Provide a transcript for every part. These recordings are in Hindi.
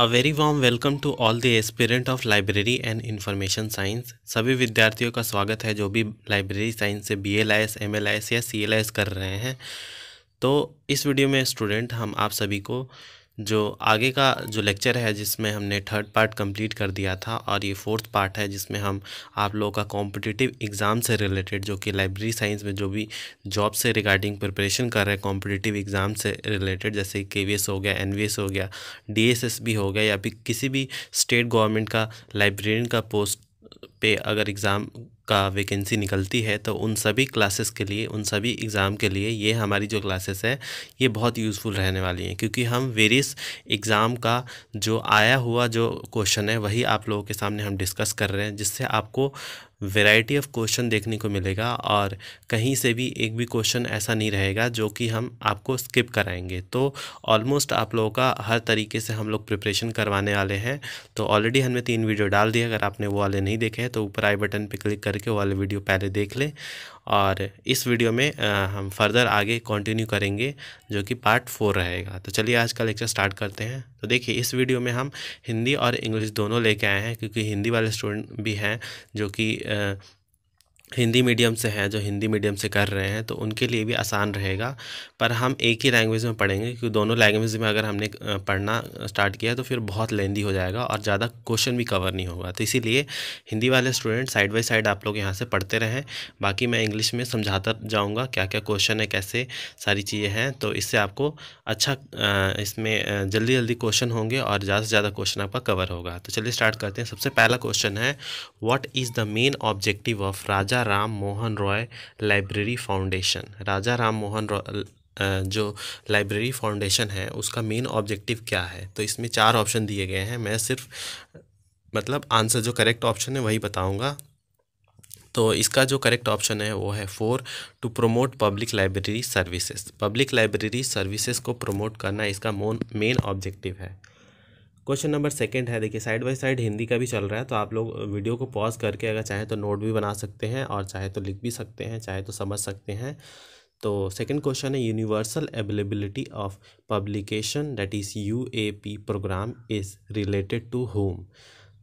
A very warm welcome to all the aspirant of library and information science सभी विद्यार्थियों का स्वागत है जो भी लाइब्रेरी साइंस से B L I S M L या सी एल एस कर रहे हैं। तो इस वीडियो में स्टूडेंट हम आप सभी को जो आगे का जो लेक्चर है जिसमें हमने थर्ड पार्ट कंप्लीट कर दिया था और ये फोर्थ पार्ट है जिसमें हम आप लोगों का कॉम्पिटिटिव एग्ज़ाम से रिलेटेड जो कि लाइब्रेरी साइंस में जो भी जॉब से रिगार्डिंग प्रिपरेशन कर रहे हैं कॉम्पिटिटिव एग्ज़ाम से रिलेटेड जैसे के हो गया एनवीएस हो गया भी हो गया या फिर किसी भी स्टेट गवर्नमेंट का लाइब्रेरियन का पोस्ट पे अगर एग्ज़ाम का वैकेंसी निकलती है तो उन सभी क्लासेस के लिए, उन सभी एग्ज़ाम के लिए ये हमारी जो क्लासेस है, ये बहुत यूज़फुल रहने वाली हैं। क्योंकि हम वेरियस एग्ज़ाम का जो आया हुआ जो क्वेश्चन है, वही आप लोगों के सामने हम डिस्कस कर रहे हैं, जिससे आपको वैरायटी ऑफ़ क्वेश्चन देखने को मिलेगा और कहीं से भी एक भी क्वेश्चन ऐसा नहीं रहेगा जो कि हम आपको स्किप कराएँगे। तो ऑलमोस्ट आप लोगों का हर तरीके से हम लोग प्रिपरेशन करवाने वाले हैं। तो ऑलरेडी हमने तीन वीडियो डाल दिए, अगर आपने वो वाले नहीं देखे हैं तो ऊपर आई बटन पर क्लिक करके वो वाले वीडियो पहले देख लें। और इस वीडियो में हम फर्दर आगे कंटिन्यू करेंगे, जो कि पार्ट फोर रहेगा। तो चलिए आज का लेक्चर स्टार्ट करते हैं। तो देखिए, इस वीडियो में हम हिंदी और इंग्लिश दोनों लेके आए हैं, क्योंकि हिंदी वाले स्टूडेंट भी हैं, जो कि हिंदी मीडियम से हैं, जो हिंदी मीडियम से कर रहे हैं तो उनके लिए भी आसान रहेगा। पर हम एक ही लैंग्वेज में पढ़ेंगे, क्योंकि दोनों लैंग्वेज में अगर हमने पढ़ना स्टार्ट किया तो फिर बहुत लेंदी हो जाएगा और ज़्यादा क्वेश्चन भी कवर नहीं होगा। तो इसीलिए हिंदी वाले स्टूडेंट साइड बाई साइड आप लोग यहाँ से पढ़ते रहें। बाकी मैं इंग्लिश में समझाता जाऊँगा क्या क्या क्वेश्चन है, कैसे सारी चीज़ें हैं तो इससे आपको अच्छा इसमें जल्दी जल्दी क्वेश्चन होंगे और ज़्यादा से ज़्यादा क्वेश्चन आपका कवर होगा। तो चलिए स्टार्ट करते हैं। सबसे पहला क्वेश्चन है what is the main objective of Raja Ram Mohan Roy library foundation. Raja Ram Mohan Roy जो लाइब्रेरी फाउंडेशन है, उसका मेन ऑब्जेक्टिव क्या है? तो इसमें चार ऑप्शन दिए गए हैं। मैं सिर्फ़ मतलब आंसर जो करेक्ट ऑप्शन है वही बताऊँगा। तो इसका जो करेक्ट ऑप्शन है, वो है four, to promote public library services. Public library services को प्रमोट करना इसका मेन ऑब्जेक्टिव है। क्वेश्चन नंबर सेकंड है, देखिए साइड बाय साइड हिंदी का भी चल रहा है तो आप लोग वीडियो को पॉज करके अगर चाहे तो नोट भी बना सकते हैं और चाहे तो लिख भी सकते हैं, चाहे तो समझ सकते हैं। तो सेकंड क्वेश्चन है universal availability of publication that is U A P programme is related to home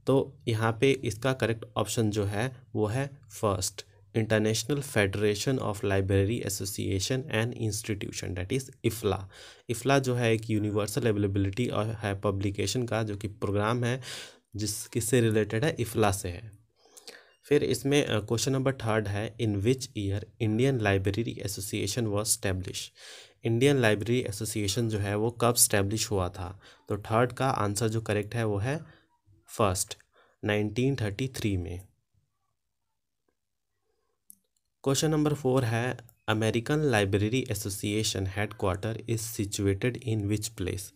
तो यहाँ पे इसका करेक्ट ऑप्शन जो है, वो है first international federation of library association and institution that is IFLA IFLA जो है एक यूनिवर्सल अवेलेबिलिटी और है पब्लिकेशन का, जो कि प्रोग्राम है, जिस किससे रिलेटेड है? इफ़ला से है। फिर इसमें क्वेश्चन नंबर थर्ड है in which year Indian library association was establish Indian library association जो है, वो कब स्टैब्लिश हुआ था? तो थर्ड का आंसर जो करेक्ट है, वो है फ़र्स्ट 1933 में। क्वेश्चन नंबर फोर है, American library association head quarter is situated in which place?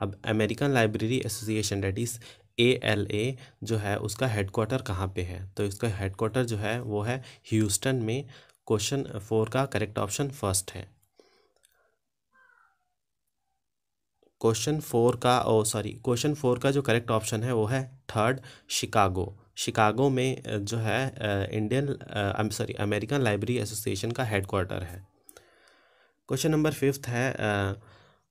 अब American library association that is A L A जो है, उसका हेड क्वार्टर कहाँ पे है? तो इसका हेड क्वार्टर जो है, वो है ह्यूस्टन में। क्वेश्चन फोर का करेक्ट ऑप्शन फ़र्स्ट है। क्वेश्चन फोर का, ओ, सॉरी, क्वेश्चन फोर का जो करेक्ट ऑप्शन है, वो है थर्ड शिकागो। शिकागो में जो है Indian sorry American library association का हेड क्वार्टर है। क्वेश्चन नंबर फिफ्थ है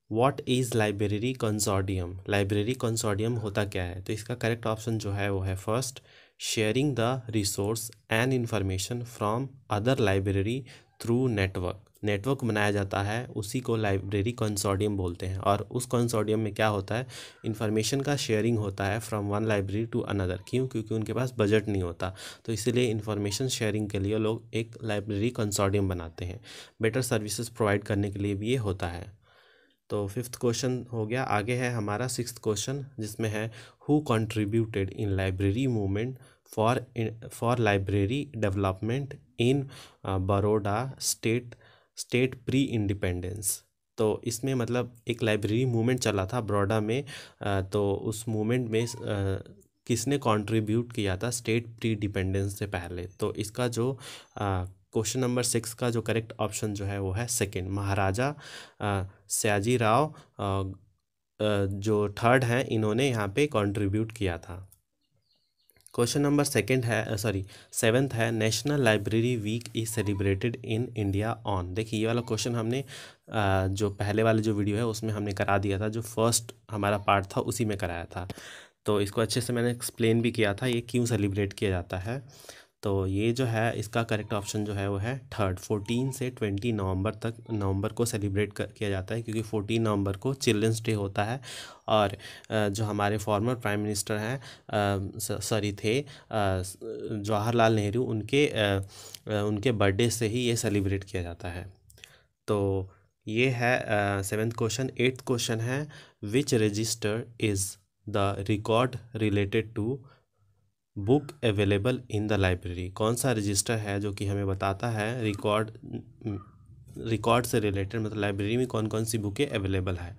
what is library consortium library consortium होता क्या है? तो इसका करेक्ट ऑप्शन जो है, वो है first sharing the resource and information from other library through network network बनाया जाता है, उसी को लाइब्रेरी कंसोर्डियम बोलते हैं। और उस कंसोर्डियम में क्या होता है? इन्फॉर्मेशन का शेयरिंग होता है from one library to another, क्यों? क्योंकि उनके पास बजट नहीं होता। तो इसीलिए इन्फॉर्मेशन शेयरिंग के लिए लोग एक लाइब्रेरी कंसोर्डियम बनाते हैं। बेटर सर्विसेज़ प्रोवाइड करने के लिए भी ये होता है। तो फिफ्थ क्वेश्चन हो गया। आगे है हमारा सिक्स क्वेश्चन, जिसमें है who contributed in library movement for for library development in Baroda state state pre independence तो इसमें मतलब एक लाइब्रेरी मूवमेंट चला था बड़ौदा में तो उस मूवमेंट में किसने कंट्रीब्यूट किया था स्टेट प्री डिपेंडेंस से पहले? तो इसका जो क्वेश्चन नंबर सिक्स का जो करेक्ट ऑप्शन जो है वो है सेकंड। महाराजा सयाजी राव जो थर्ड हैं, इन्होंने यहाँ पे कंट्रीब्यूट किया था। क्वेश्चन नंबर सेकंड है सॉरी सेवन्थ है national library week is celebrated in India on देखिए ये वाला क्वेश्चन हमने uh, जो पहले वाले जो वीडियो है उसमें हमने करा दिया था जो फ़र्स्ट हमारा पार्ट था उसी में कराया था। तो इसको अच्छे से मैंने एक्सप्लेन भी किया था ये क्यों सेलिब्रेट किया जाता है। तो ये जो है, इसका करेक्ट ऑप्शन जो है वो है थर्ड फोर्टीन से ट्वेंटी नवंबर तक, नवंबर को सेलिब्रेट किया जाता है क्योंकि फोर्टीन नवंबर को चिल्ड्रंस डे होता है और जो हमारे फॉर्मर प्राइम मिनिस्टर हैं सॉरी थे जवाहरलाल नेहरू, उनके उनके बर्थडे से ही ये सेलिब्रेट किया जाता है। तो ये है सेवेंथ क्वेश्चन एट्थ क्वेश्चन है which register is the record related to book available in the library. कौन सा रजिस्टर है जो कि हमें बताता है रिकॉर्ड रिकॉर्ड से रिलेटेड मतलब लाइब्रेरी में कौन कौन सी बुकें अवेलेबल है?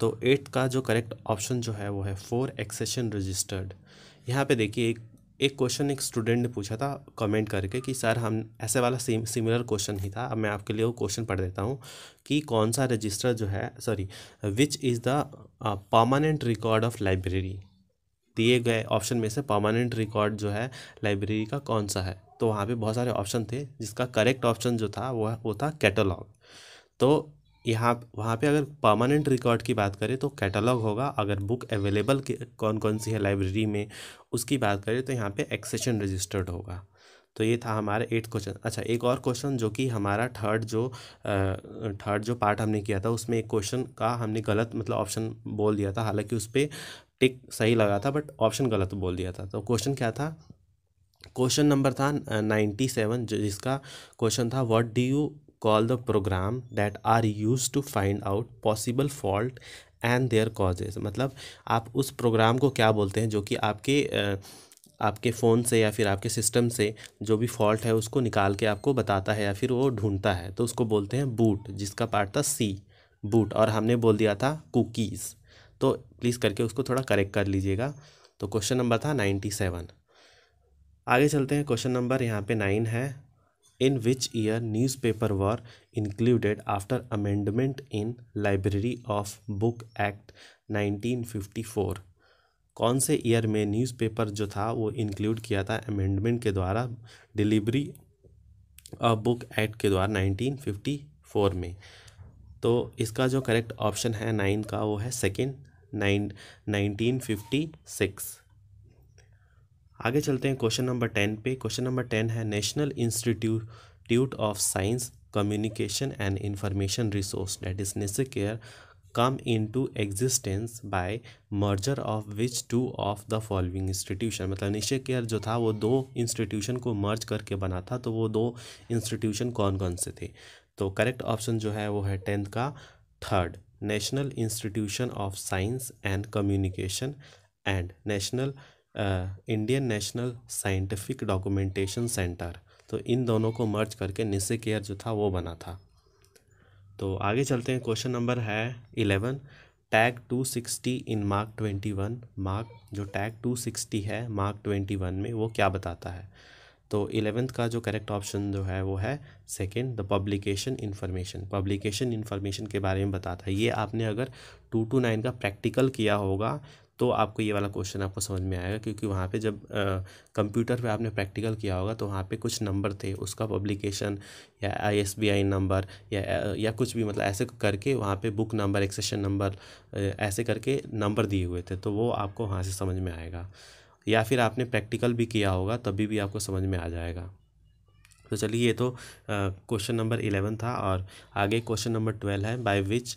तो एट्थ का जो करेक्ट ऑप्शन जो है वो है फोर एक्सेशन रजिस्टर्ड। यहाँ पे देखिए एक एक क्वेश्चन एक स्टूडेंट ने पूछा था कमेंट करके कि, सर, हम ऐसे वाला सेम, सिमिलर क्वेश्चन ही था, अब मैं आपके लिए वो क्वेश्चन पढ़ देता हूँ कि कौन सा रजिस्टर जो है, sorry which is the permanent record of library दिए गए ऑप्शन में से परमानेंट रिकॉर्ड जो है लाइब्रेरी का कौन सा है? तो वहाँ पे बहुत सारे ऑप्शन थे, जिसका करेक्ट ऑप्शन जो था, वो वो था कैटलॉग तो यहाँ, वहाँ पे अगर परमानेंट रिकॉर्ड की बात करें तो कैटलॉग होगा। अगर बुक अवेलेबल कौन कौन सी है लाइब्रेरी में, उसकी बात करें तो यहाँ पे एक्सेशन रजिस्टर्ड होगा। तो ये था हमारा एट्थ क्वेश्चन अच्छा एक और क्वेश्चन जो कि हमारा थर्ड जो थर्ड जो पार्ट हमने किया था, उसमें एक क्वेश्चन का हमने गलत मतलब ऑप्शन बोल दिया था। हालाँकि उस पर टिक सही लगा था बट ऑप्शन गलत बोल दिया था। तो क्वेश्चन क्या था? क्वेश्चन नंबर था नाइन्टी सेवन जिसका क्वेश्चन था what do you call the program that are use to find out possible fault and their causes मतलब आप उस प्रोग्राम को क्या बोलते हैं, जो कि आपके आपके फ़ोन से या फिर आपके सिस्टम से जो भी फॉल्ट है, उसको निकाल के आपको बताता है या फिर वो ढूंढता है। तो उसको बोलते हैं बूट जिसका पार्ट था सी बूट और हमने बोल दिया था कुकीज़ तो प्लीज़ करके उसको थोड़ा करेक्ट कर लीजिएगा। तो क्वेश्चन नंबर था नाइन्टी सेवन आगे चलते हैं। क्वेश्चन नंबर यहाँ पे नाइन है। In which year news paper were included after amendment in library of book act nineteen fifty four कौन से ईयर में न्यूज़पेपर जो था, वो इंक्लूड किया था अमेंडमेंट के द्वारा? डिलीवरी ऑफ़ बुक एक्ट के द्वारा नाइनटीन फिफ्टी फोर में। तो इसका जो करेक्ट ऑप्शन है नाइन का, वो है second nine, nineteen fifty six. आगे चलते हैं क्वेश्चन नंबर टेन पे। क्वेश्चन नंबर टेन है, national institute of science communication and information resource that is NISCAIR come in to existence by merger of which two of the following institution. मतलब निश्चय केयर जो था, वो दो इंस्टीट्यूशन को मर्ज करके बना था तो वो दो इंस्टीट्यूशन कौन कौन से थे? तो करेक्ट ऑप्शन जो है, वो है टेंथ का, third. National institution of science and communication and national Indian national scientific documentation centre तो इन दोनों को मर्ज करके निश्चय केयर जो था वो बना था। तो आगे चलते हैं। क्वेश्चन नंबर है eleven tag two sixty in MARC twenty one MARC जो टैग टू सिक्सटी है मार्क ट्वेंटी वन में वो क्या बताता है? तो इलेवेंथ का जो करेक्ट ऑप्शन जो है, वो है second the publication information publication information के बारे में बताता है ये आपने अगर टू टू नाइन का प्रैक्टिकल किया होगा तो आपको ये वाला क्वेश्चन आपको समझ में आएगा, क्योंकि वहाँ पे जब कंप्यूटर पे आपने प्रैक्टिकल किया होगा तो वहाँ पे कुछ नंबर थे। उसका पब्लिकेशन या I S B I number या या कुछ भी मतलब ऐसे करके वहाँ पे बुक नंबर एक्सेशन नंबर ऐसे करके नंबर दिए हुए थे। तो वो आपको वहाँ से समझ में आएगा। या फिर आपने प्रैक्टिकल भी किया होगा, तभी भी आपको समझ में आ जाएगा। तो चलिए, ये तो क्वेश्चन नंबर इलेवन था और आगे क्वेश्चन नंबर ट्वेल्व है by which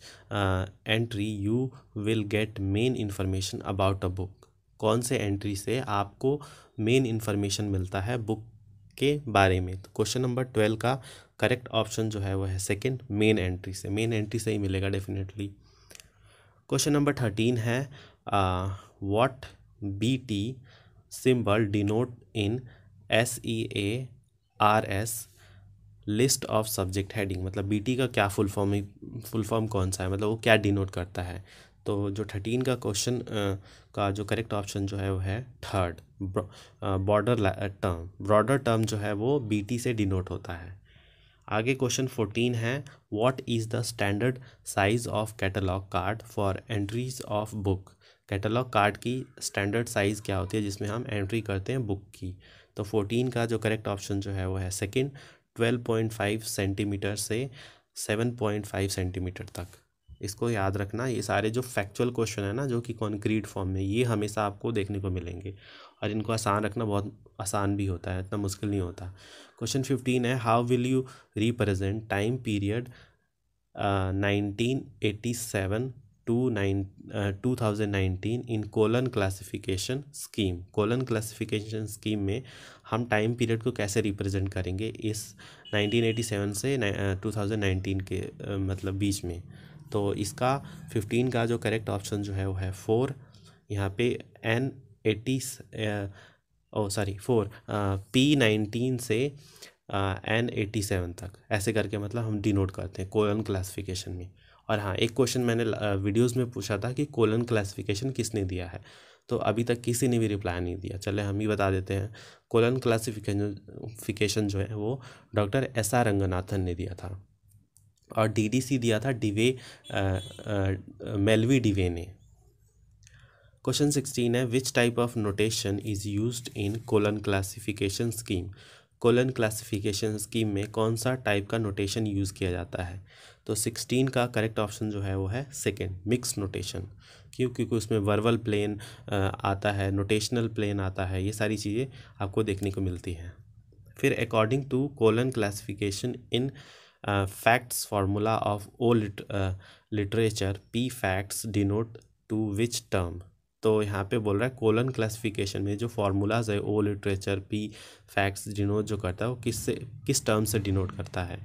entry you will get main information about a book कौन से एंट्री से आपको मेन इन्फॉर्मेशन मिलता है बुक के बारे में? तो क्वेश्चन नंबर ट्वेल्व का करेक्ट ऑप्शन जो है, वो है सेकंड मेन एंट्री से। मेन एंट्री से ही मिलेगा डेफिनेटली क्वेश्चन नंबर थर्टीन है what B T symbol denote in S E A R S list of subject heading मतलब बीटी का क्या फुल फॉर्म फुल फॉर्म कौन सा है मतलब वो क्या डिनोट करता है? तो जो थर्टीन का क्वेश्चन का जो करेक्ट ऑप्शन जो है वो है third border term broader term जो है वो बीटी से डिनोट होता है। आगे क्वेश्चन फोर्टीन है what is the standard size of catalogue card for entries of book catalogue card की स्टैंडर्ड साइज़ क्या होती है, जिसमें हम एंट्री करते हैं बुक की। तो फोर्टीन का जो करेक्ट ऑप्शन जो है, वो है second, twelve point five centimetre से सेवन पॉइंट फाइव सेंटीमीटर तक। इसको याद रखना, ये सारे जो फैक्चुअल क्वेश्चन है ना, जो कि कॉन्क्रीट फॉर्म में, ये हमेशा आपको देखने को मिलेंगे। और इनको आसान रखना बहुत आसान भी होता है, इतना मुश्किल नहीं होता। क्वेश्चन फिफ्टीन है, how will you represent time period nineteen eighty seven to nine two thousand nineteen in colon classification scheme colon classification scheme में हम टाइम पीरियड को कैसे रिप्रेजेंट करेंगे इस नाइनटीन एटी सेवन से टू थाउज़ेंड नाइनटीन के uh, मतलब बीच में। तो इसका फिफ्टीन का जो करेक्ट ऑप्शन जो है वो है फोर यहाँ पे N eighty O sorry four P nineteen से एन एटी सेवन तक। ऐसे करके मतलब हम डिनोट करते हैं कोलन क्लासिफिकेशन में। और हाँ एक क्वेश्चन मैंने वीडियोस में पूछा था कि कोलन क्लासिफिकेशन किसने दिया है? तो अभी तक किसी ने भी रिप्लाई नहीं दिया। चले, हम ही बता देते हैं। कोलन क्लासिफिकेशन जो है, वो डॉक्टर एस आर रंगनाथन ने दिया था। और डीडीसी दिया था डिवे मेलवी डिवे ने। क्वेश्चन सिक्सटीन है which type of notation is use in colon classification scheme colon classification scheme में कौन सा टाइप का नोटेशन यूज़ किया जाता है? तो सिक्सटीन का करेक्ट ऑप्शन जो है वो है सेकेंड मिक्स नोटेशन क्यों? क्योंकि उसमें वर्वल प्लेन आता है नोटेशनल प्लेन आता है, ये सारी चीज़ें आपको देखने को मिलती हैं। फिर according to colon classification in facts formula of O literature P facts denote to which term तो यहाँ पे बोल रहा है कोलन क्लासिफिकेशन में जो फार्मूलाज है O literature P facts denote जो करता है वो किस से किस टर्म से डिनोट करता है?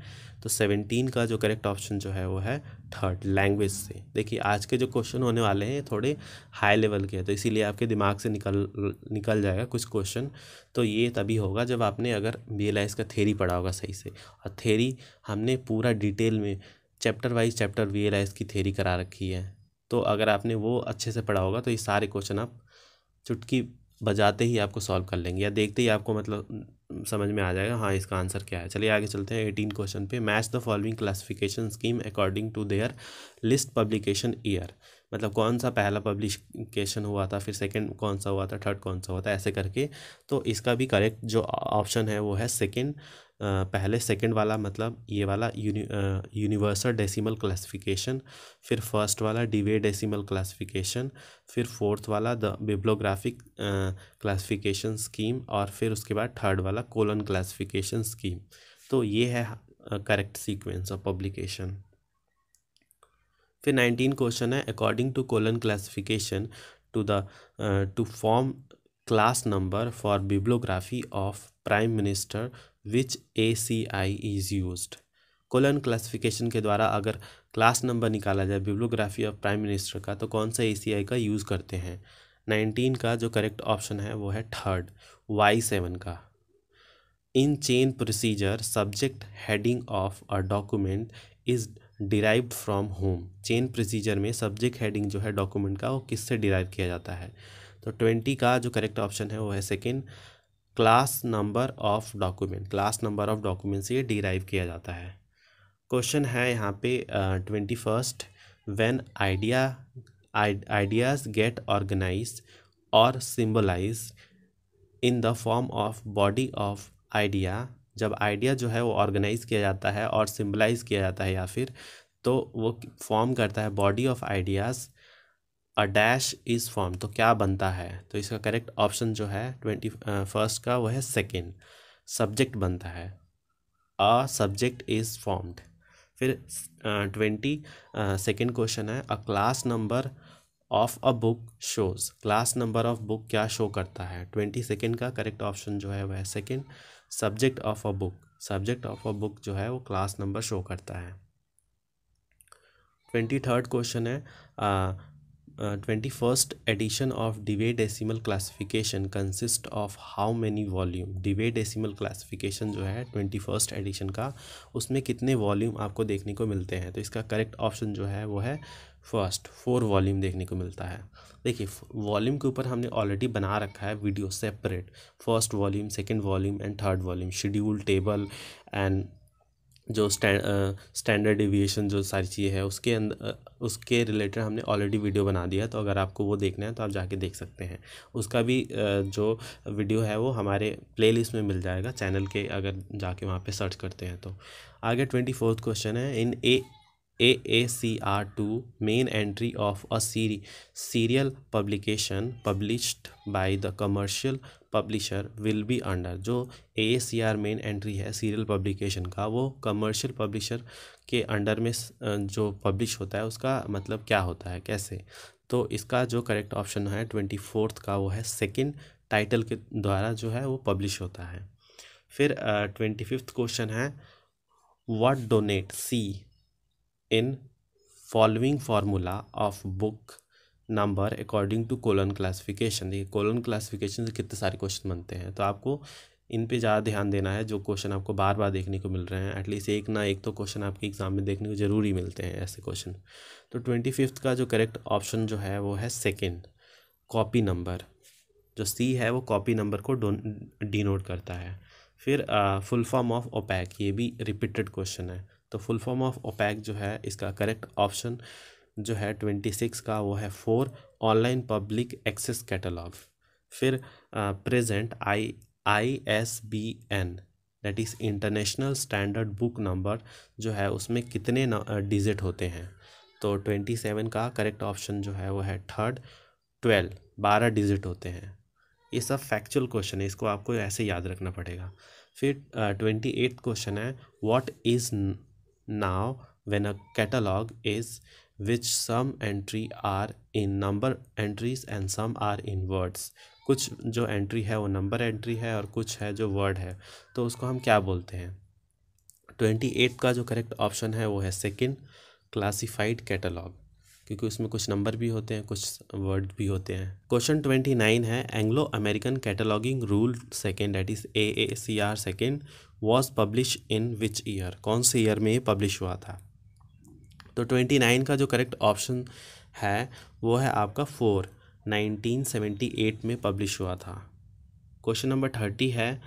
तो सेवनटीन का जो करेक्ट ऑप्शन जो है वो है थर्ड लैंग्वेज से। देखिए, आज के जो क्वेश्चन होने वाले हैं थोड़े हाई लेवल के हैं तो इसीलिए आपके दिमाग से निकल निकल जाएगा कुछ क्वेश्चन तो ये तभी होगा जब आपने अगर बी का थेरी पढ़ा होगा सही से। और थेरी हमने पूरा डिटेल में चैप्टर वाइज चैप्टर वी की थेरी करा रखी है। तो अगर आपने वो अच्छे से पढ़ा होगा तो ये सारे क्वेश्चन आप चुटकी बजाते ही आपको सॉल्व कर लेंगे या देखते ही आपको मतलब समझ में आ जाएगा हाँ इसका आंसर क्या है? चलिए आगे चलते हैं एटीन क्वेश्चन पे। Match the following classification scheme according to their list publication year मतलब कौन सा पहला पब्लिकेशन हुआ था, फिर सेकंड कौन सा हुआ था थर्ड कौन सा हुआ था, ऐसे करके। तो इसका भी करेक्ट जो ऑप्शन है वो है सेकंड पहले सेकंड वाला मतलब ये वाला यूनिवर्सल डेसिमल क्लासिफिकेशन फिर फ़र्स्ट वाला डिवे डेसिमल क्लासिफिकेशन फिर फोर्थ वाला द बिब्लोग्राफिक क्लासिफिकेशन स्कीम और फिर उसके बाद थर्ड वाला कोलन क्लासिफिकेशन स्कीम तो ये है करेक्ट सीक्वेंस ऑफ़ पब्लिकेशन फिर नाइनटीन क्वेश्चन है according to colon classification to the to form class number for bibliography of prime minister which A C I is use colon classification के द्वारा अगर क्लास नंबर निकाला जाए बिब्लोग्राफी ऑफ़ प्राइम मिनिस्टर का तो कौन सा ए सी आई का यूज़ करते हैं? नाइनटीन का जो करेक्ट ऑप्शन है, वो है थर्ड वाई सेवन का। In chain procedure subject heading of a document is derive from home chain procedure में सब्जेक्ट हेडिंग जो है डॉक्यूमेंट का, वो किससे डिराइव किया जाता है? तो ट्वेंटी का जो करेक्ट ऑप्शन है, वो है second class number of document, class number of document से ये डिराइव किया जाता है। क्वेश्चन है यहाँ पे twenty first when idea ideas get organize और symbolize in the form of body of idea जब आइडिया जो है वो ऑर्गेनाइज किया जाता है और सिम्बलाइज किया जाता है या फिर तो वो फॉर्म करता है body of ideas a dash is form तो क्या बनता है? तो इसका करेक्ट ऑप्शन जो है ट्वेंटी फ़र्स्ट का वह है सेकेंड सब्जेक्ट बनता है। अ सब्जेक्ट इज़ फॉर्म्ड फिर ट्वेंटी सेकेंड क्वेश्चन है a class number of a book shows class number of book क्या शो करता है? ट्वेंटी सेकेंड का करेक्ट ऑप्शन जो है वह second subject of a book subject of a book जो है, वो क्लास नंबर शो करता है। ट्वेंटी थर्ड क्वेश्चन है twenty first edition of Dewey decimal classification consist of how many volume Dewey decimal classification जो है ट्वेंटी फ़र्स्ट एडिशन का, उसमें कितने वॉल्यूम आपको देखने को मिलते हैं? तो इसका करेक्ट ऑप्शन जो है, वो है फ़र्स्ट फोर वॉल्यूम देखने को मिलता है। देखिए वॉल्यूम के ऊपर हमने ऑलरेडी बना रखा है video separate first volume second volume and third volume schedule table and जो स्टैंडर्ड डिविएशन जो सारी चीज़ें है, उसके अंदर उसके रिलेटेड हमने ऑलरेडी वीडियो बना दिया तो अगर आपको वो देखना है तो आप जाके देख सकते हैं। उसका भी जो वीडियो है, वो हमारे प्लेलिस्ट में मिल जाएगा चैनल के, अगर जाके वहाँ पे सर्च करते हैं तो। आगे ट्वेंटी फोर्थ क्वेश्चन है in A AACR2 main entry of a seri, serial publication published by the commercial publisher will be under, जो A C R main entry है सीरियल पब्लिकेशन का, वो कमर्शियल पब्लिशर के अंडर में जो पब्लिश होता है, उसका मतलब क्या होता है, कैसे? तो इसका जो करेक्ट ऑप्शन है ट्वेंटी फोर्थ का वो है सेकेंड टाइटल के द्वारा जो है, वो पब्लिश होता है। फिर ट्वेंटी फिफ्थ क्वेश्चन है what donate C in following formula of book number according to colon classification देखिए कोलन क्लासिफिकेशन से कितने सारे क्वेश्चन बनते हैं। तो आपको इन पे ज़्यादा ध्यान देना है, जो क्वेश्चन आपको बार बार देखने को मिल रहे हैं। एटलीस्ट एक ना एक तो क्वेश्चन आपके एग्ज़ाम में देखने को ज़रूरी मिलते हैं ऐसे क्वेश्चन तो ट्वेंटी फिफ्थ का जो करेक्ट ऑप्शन जो है, वो है सेकेंड कॉपी नंबर जो सी है, वो कॉपी नंबर को डिनोट करता है। फिर फुल फॉर्म ऑफ़ ओपैक ये भी रिपीटेड क्वेश्चन है। तो फुल फॉर्म ऑफ़ ओपैक जो है, इसका करेक्ट ऑप्शन जो है ट्वेंटी सिक्स का वो है four online public access catalogue फिर present I I S B N that is international standard book number जो है उसमें कितने डिजिट होते हैं? तो ट्वेंटी सेवन का करेक्ट ऑप्शन जो है वो है थर्ड ट्वेल्व बारह डिजिट होते हैं। ये सब फैक्चुअल क्वेश्चन है, इसको आपको ऐसे याद रखना पड़ेगा। फिर ट्वेंटी एट क्वेश्चन है what is now when a catalog is, which some entry are in number entries and some are in words. कुछ जो एंट्री है वो नंबर एंट्री है और कुछ है जो वर्ड है। तो उसको हम क्या बोलते हैं? ट्वेंटी एट का जो करेक्ट ऑप्शन है वो है सेकंड क्लासिफाइड कैटलॉग क्योंकि उसमें कुछ नंबर भी होते हैं, कुछ वर्ड भी होते हैं। क्वेश्चन ट्वेंटी नाइन है Anglo American cataloguing rule second that is A A C R second was publish in which year कौन से ईयर में ये पब्लिश हुआ था? तो ट्वेंटी नाइन का जो करेक्ट ऑप्शन है, वो है आपका फोर नाइनटीन सेवेंटी एट में पब्लिश हुआ था। क्वेश्चन नंबर थर्टी है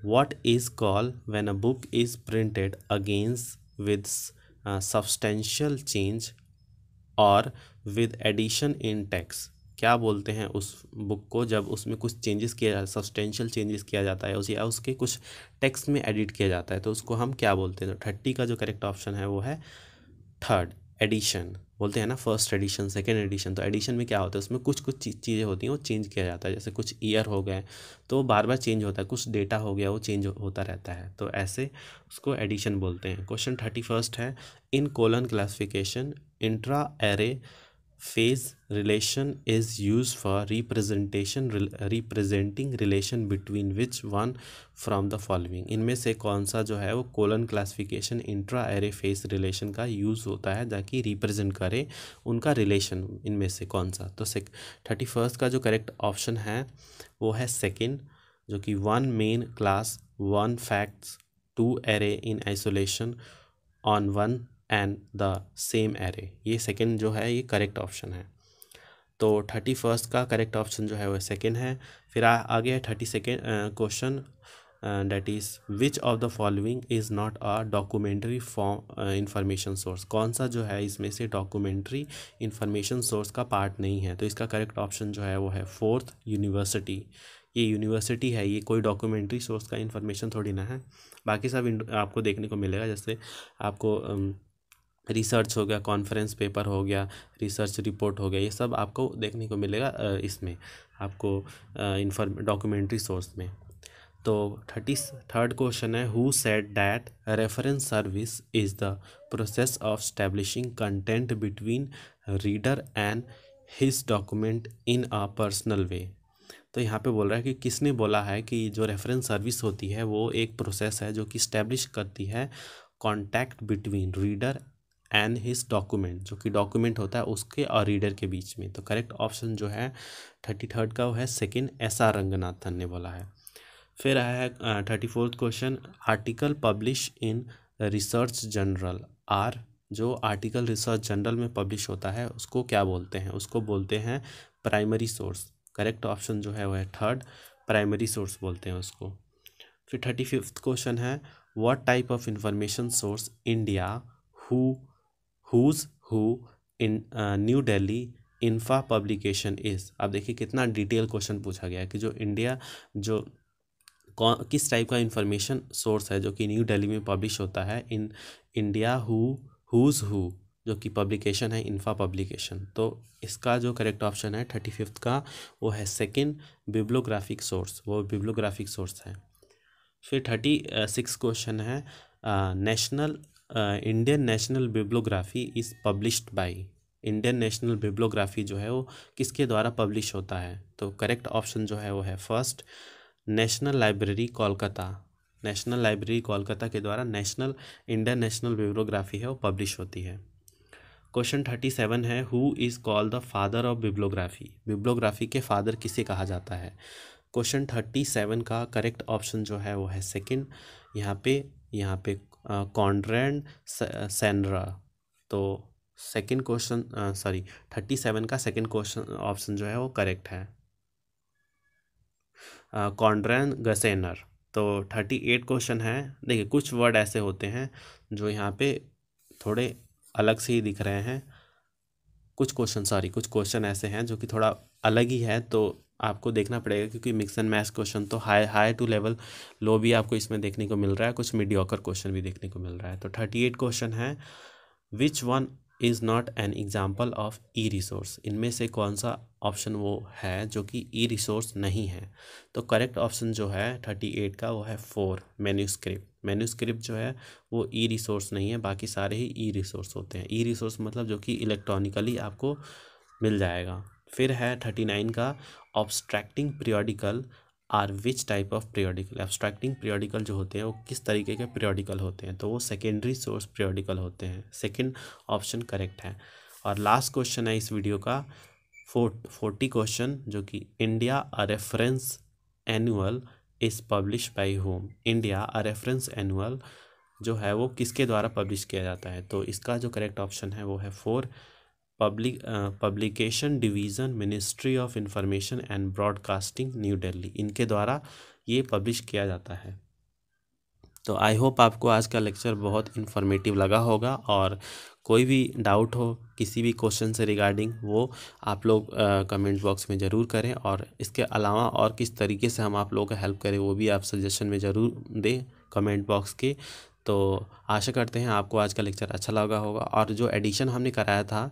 what is call when a book is printed against with substantial change और विद एडिशन इन टेक्स क्या बोलते हैं उस बुक को जब उसमें कुछ चेंजेस किया जाता है सब्सटेंशियल चेंजेस किया जाता है, उस या उसके कुछ टेक्स्ट में एडिट किया जाता है तो उसको हम क्या बोलते हैं? तो थर्टी का जो करेक्ट ऑप्शन है, वो है थर्ड एडिशन बोलते हैं ना फ़र्स्ट एडिशन सेकेंड एडिशन तो एडिशन में क्या होता है? उसमें कुछ कुछ चीज़ें होती हैं, वो चेंज किया जाता है। जैसे कुछ ईयर हो गए तो बार बार चेंज होता है। कुछ डेटा हो गया, वो चेंज होता रहता है। तो ऐसे उसको एडिशन बोलते हैं। क्वेश्चन थर्टी फ़र्स्ट है in colon classification intra array phase relation is used for representation representing relation between which one from the following. इनमें से कौन सा जो है वो colon classification intra array phase relation का यूज़ होता है ताकि रिप्रेजेंट करे उनका रिलेशन इनमें से कौन सा। तो से थर्टी फ़र्स्ट का जो करेक्ट ऑप्शन है, वो है सेकेंड जो कि one main class one facts two array in isolation on one and the same array ये सेकेंड जो है ये करेक्ट ऑप्शन है। तो थर्टी फ़र्स्ट का करेक्ट ऑप्शन जो है वो सेकेंड है। फिर आ, आगे है thirty second question that is which of the following is not a documentary form information source कौन सा जो है इसमें से डॉक्यूमेंट्री इंफॉर्मेशन सोर्स का पार्ट नहीं है? तो इसका करेक्ट ऑप्शन जो है वो है फोर्थ यूनिवर्सिटी ये यूनिवर्सिटी है ये कोई डॉक्यूमेंट्री सोर्स का इन्फॉर्मेशन थोड़ी ना है। बाकी सब आपको देखने को मिलेगा जैसे आपको um, रिसर्च हो गया, कॉन्फ्रेंस पेपर हो गया, रिसर्च रिपोर्ट हो गया, ये सब आपको देखने को मिलेगा इसमें, आपको इन्फॉर्म, डॉक्यूमेंट्री सोर्स में। तो थर्टी थर्ड क्वेश्चन है who said that reference service is the process of establishing content between reader and his document in a personal way तो यहाँ पे बोल रहा है कि किसने बोला है कि जो रेफरेंस सर्विस होती है, वो एक प्रोसेस है जो कि स्टैब्लिश करती है contact between reader and his document जो कि डॉक्यूमेंट होता है उसके और रीडर के बीच में। तो करेक्ट ऑप्शन जो है थर्टी थर्ड का वो है सेकेंड एस आर रंगनाथन ने बोला है। फिर आया है thirty fourth question article publish in research journal are जो आर्टिकल रिसर्च जनरल में पब्लिश होता है, उसको क्या बोलते हैं? उसको बोलते हैं प्राइमरी सोर्स करेक्ट ऑप्शन जो है वह है थर्ड प्राइमरी सोर्स बोलते हैं उसको। फिर थर्टी फिफ्थ क्वेश्चन है, what type of information source India who whose who in new Delhi Infa publication is अब देखिए कितना डिटेल क्वेश्चन पूछा गया है कि जो इंडिया जो कौन, किस टाइप का इंफॉर्मेशन सोर्स है जो कि न्यू दिल्ली में पब्लिश होता है in India who whose who जो कि पब्लिकेशन है इन्फा पब्लिकेशन तो इसका जो करेक्ट ऑप्शन है थर्टी फिफ्थ का, वो है सेकंड बिब्लोग्राफिक सोर्स वो बिब्लोग्राफिक सोर्स है। फिर थर्टी सिक्स क्वेश्चन है national Indian national bibliography is published by Indian national bibliography जो है वो किसके द्वारा पब्लिश होता है? तो करेक्ट ऑप्शन जो है वो है first national library Kolkata national library Kolkata के द्वारा नेशनल इंडियन नेशनल बिब्लोग्राफी है वो पब्लिश होती है। क्वेश्चन थर्टी सेवन है who is called the father of bibliography bibliography के फादर किसे कहा जाता है? क्वेश्चन थर्टी सेवन का करेक्ट ऑप्शन जो है वो है सेकंड यहाँ पे यहाँ पे कॉन्ड्रेंड सेनरा तो second question sorry thirty seven का सेकंड क्वेश्चन ऑप्शन जो है वो करेक्ट है। कॉन्ड्रेन गसेनर। तो थर्टी एट क्वेश्चन है। देखिए, कुछ वर्ड ऐसे होते हैं जो यहाँ पे थोड़े अलग से ही दिख रहे हैं। कुछ क्वेश्चन सॉरी कुछ क्वेश्चन ऐसे हैं जो कि थोड़ा अलग ही है तो आपको देखना पड़ेगा, क्योंकि मिक्स एंड मैथ्स क्वेश्चन तो high high to level low भी आपको इसमें देखने को मिल रहा है, कुछ मीडियोकर क्वेश्चन भी देखने को मिल रहा है। तो थर्टी एट क्वेश्चन है which one is not an example of e resource इनमें से कौन सा ऑप्शन वो है जो कि ई रिसोर्स नहीं है? तो करेक्ट ऑप्शन जो है थर्टी एट का वो है फोर मेन्यूस्क्रिप्ट मेन्यूस्क्रिप्ट जो है, वो ई रिसोर्स नहीं है, बाकी सारे ही ई रिसोर्स होते हैं। ई रिसोर्स मतलब जो कि इलेक्ट्रॉनिकली आपको मिल जाएगा। फिर है थर्टी नाइन का abstracting periodical are which type of periodical abstracting periodical जो होते हैं, वो किस तरीके के पीरियोडिकल होते हैं? तो वो सेकेंडरी सोर्स पीरियोडिकल होते हैं। सेकेंड ऑप्शन करेक्ट है। और लास्ट क्वेश्चन है इस वीडियो का। फोर फोर्टी क्वेश्चन जो कि India a reference annual is publish by whom India a reference annual जो है वो किसके द्वारा पब्लिश किया जाता है? तो इसका जो करेक्ट ऑप्शन है वो है four public publication division ministry of information and broadcasting new Delhi इनके द्वारा ये पब्लिश किया जाता है। तो आई होप आपको आज का लेक्चर बहुत इन्फॉर्मेटिव लगा होगा और कोई भी डाउट हो, किसी भी क्वेश्चन से रिगार्डिंग वो आप लोग कमेंट बॉक्स में ज़रूर करें और इसके अलावा और किस तरीके से हम आप लोगों का हेल्प करें, वो भी आप सजेशन में ज़रूर दें कमेंट बॉक्स के। तो आशा करते हैं आपको आज का लेक्चर अच्छा लगा होगा। और जो एडिशन हमने कराया था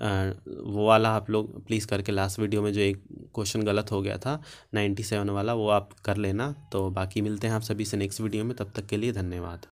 वो वाला आप लोग प्लीज़ करके लास्ट वीडियो में जो एक क्वेश्चन गलत हो गया था, नाइन्टी सेवन वाला, वो आप कर लेना। तो बाकी मिलते हैं आप सभी से नेक्स्ट वीडियो में, तब तक के लिए धन्यवाद।